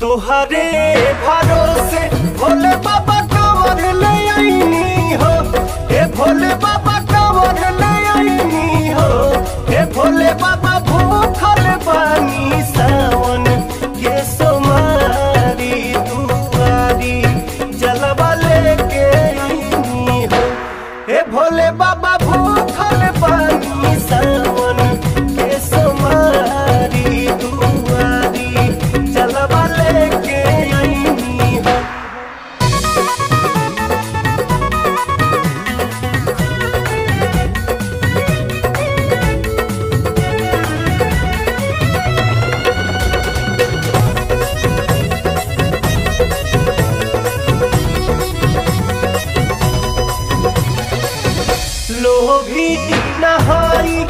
तोहरे भरोसे, भोले बाबा कांवर ले आईनी हो। हे भोले बाबा कांवर ले आईनी हो। हे भोले बाबा भूखल बानी सावन के सोमारी, दुआरी, जलवा लेके आईनी हो। हे भोले बाबा लोभी नहाई